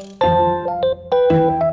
Música